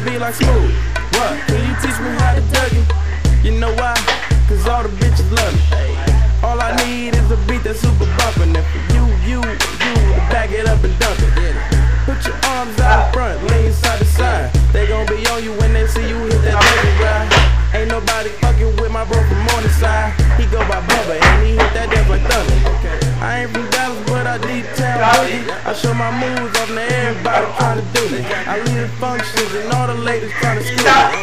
they be like smooth. What? Can you teach me how to Dougie? You know why? Cause all the bitches love me. All I need is a beat that's super bumpin'. And for you, you, you, to back it up and dump it. Put your arms out front, lean side to side. They gon' be on you when they see you hit that double ride. Ain't nobody fuckin' with my bro from Morningside. He go by Bubba detail me. I show my moves off to everybody trying to do me. I lead functions and all the ladies trying to screw me.